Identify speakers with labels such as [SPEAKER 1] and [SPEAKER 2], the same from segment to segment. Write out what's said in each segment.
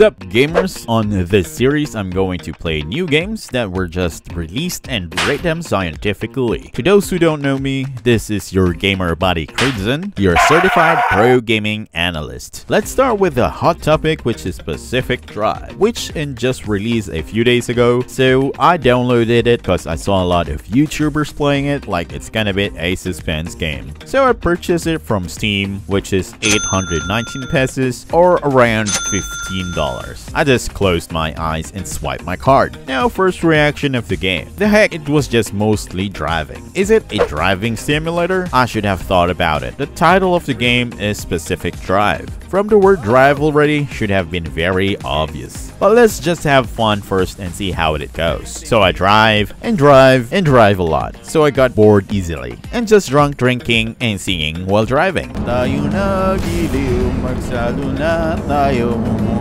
[SPEAKER 1] Up gamers? On this series, I'm going to play new games that were just released and rate them scientifically. To those who don't know me, this is your gamer buddy Cridzon, your certified pro gaming analyst. Let's start with the hot topic which is Pacific Drive, which in just released a few days ago, so I downloaded it because I saw a lot of YouTubers playing it like it's gonna be a suspense game. So I purchased it from Steam, which is 819 pesos or around $15. I just closed my eyes and swiped my card. Now first reaction of the game. The heck, it was just mostly driving. Is it a driving simulator? I should have thought about it. The title of the game is Pacific Drive. From the word drive already should have been very obvious. But let's just have fun first and see how it goes. So I drive and drive and drive a lot. So I got bored easily and just drunk drinking and singing while driving. Tayo na giliw, magsalo na tayo,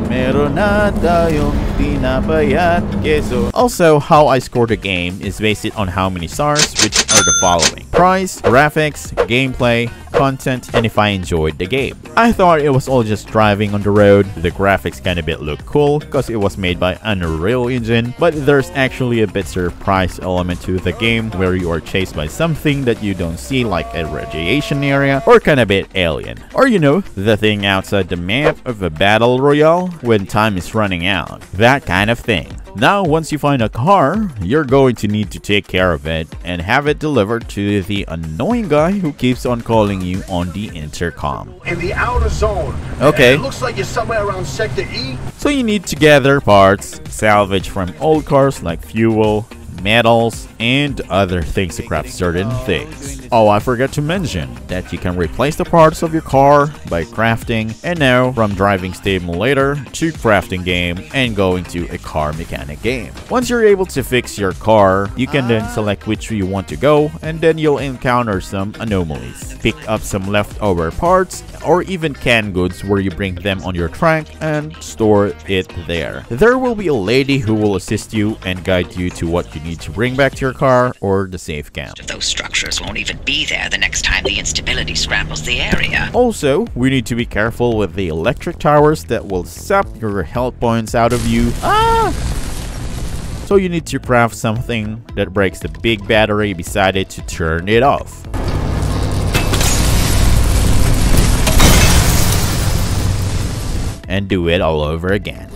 [SPEAKER 1] meron na tayong pinapayat keso. Also, how I score the game is based on how many stars, which are the following. Price, graphics, gameplay, content, and if I enjoyed the game. I thought it was all just driving on the road, the graphics kinda bit look cool because it was made by Unreal Engine, but there's actually a bit surprise element to the game where you are chased by something that you don't see like a radiation area or kinda bit alien. Or you know, the thing outside the map of a battle royale when time is running out. That kind of thing. Now, once you find a car, you're going to need to take care of it and have it delivered to the annoying guy who keeps on calling you on the intercom.
[SPEAKER 2] in the outer zone.
[SPEAKER 1] Okay.
[SPEAKER 2] And it looks like you're somewhere around Sector E.
[SPEAKER 1] So you need to gather parts, salvage from old cars like fuel, metals, and other things to craft certain things. Oh, I forgot to mention that you can replace the parts of your car by crafting, and now from driving simulator to crafting game and going to a car mechanic game. Once you're able to fix your car, you can then select which you want to go, and then you'll encounter some anomalies. Pick up some leftover parts, or even canned goods where you bring them on your truck and store it there. There will be a lady who will assist you and guide you to what you need to bring back to your car or the safe camp.
[SPEAKER 3] Those structures won't even be there the next time the instability scrambles the area.
[SPEAKER 1] Also, we need to be careful with the electric towers that will sap your health points out of you. Ah! So you need to craft something that breaks the big battery beside it to turn it off. And do it all over again.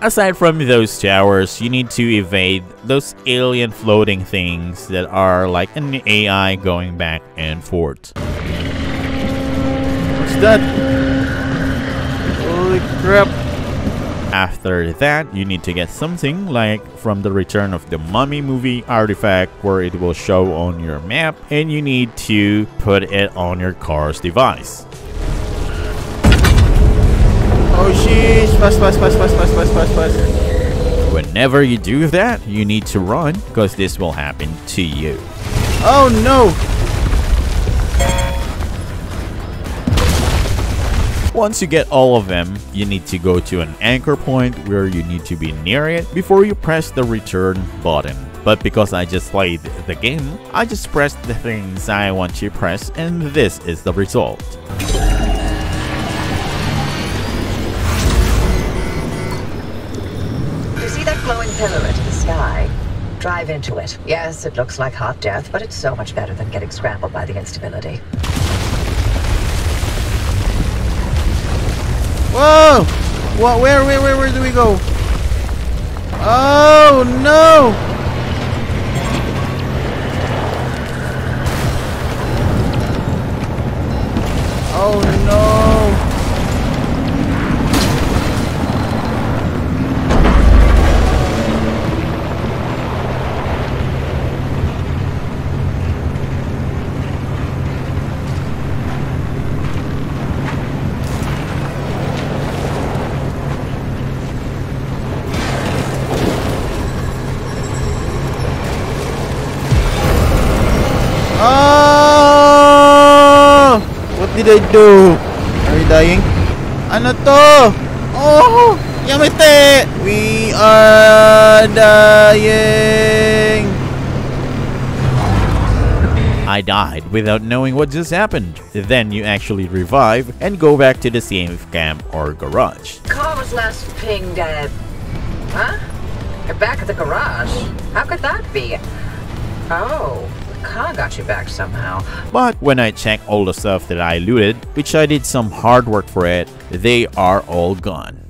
[SPEAKER 1] Aside from those towers, you need to evade those alien floating things that are like an AI going back and forth. What's that? Holy crap. After that, you need to get something like from the Return of the Mummy movie artifact where it will show on your map and you need to put it on your car's device. Oh sheesh, fast, fast, fast, fast, fast, fast, fast, fast. Whenever you do that, you need to run because this will happen to you. Oh no! Once you get all of them, you need to go to an anchor point where you need to be near it before you press the return button. But because I just played the game, I just pressed the things I want to press and this is the result.
[SPEAKER 4] Glowing pillar into the sky? Drive into it. Yes, it looks like hot death, but it's so much better than getting scrambled by the instability.
[SPEAKER 1] Whoa! What? Where? Where? Where? Where do we go? Oh no! Oh did I do? Are we dying? Ano to? Oh! Yamete! We are dying! I I died without knowing what just happened. Then you actually revive and go back to the same camp or garage.
[SPEAKER 4] Car was last pinged at... Huh? You're back at the garage? How could that be? Oh, the car got you back somehow.
[SPEAKER 1] But when I check all the stuff that I looted, which I did some hard work for it, they are all gone.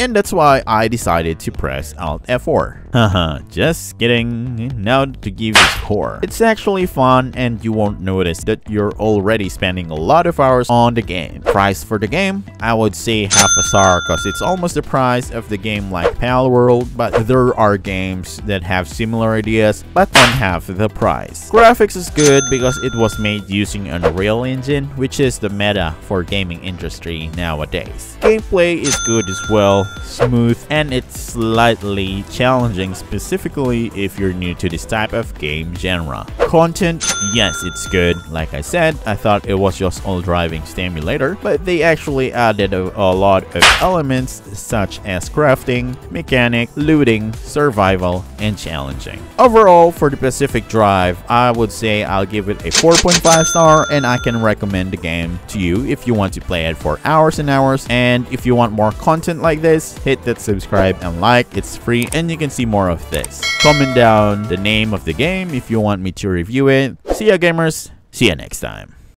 [SPEAKER 1] And that's why I decided to press Alt F4. Haha, just kidding. Now to give you score. It's actually fun and you won't notice that you're already spending a lot of hours on the game. Price for the game? I would say half a star cause it's almost the price of the game like Palworld but there are games that have similar ideas but one half the price. Graphics is good because it was made using Unreal Engine which is the meta for gaming industry nowadays. Gameplay is good as well, smooth and it's slightly challenging specifically if you're new to this type of game genre. Content, yes, it's good. Like I said, I thought it was just all driving stimulator, but they actually added a, a lot of elements such as crafting, mechanic, looting, survival, and challenging. Overall, for the Pacific Drive, I would say I'll give it a 4.5 star and I can recommend the game to you if you want to play it for hours and hours and if you want more content like this, hit that subscribe and like, it's free and you can see more of this. Comment down the name of the game if you want me to review it. See ya gamers, see ya next time.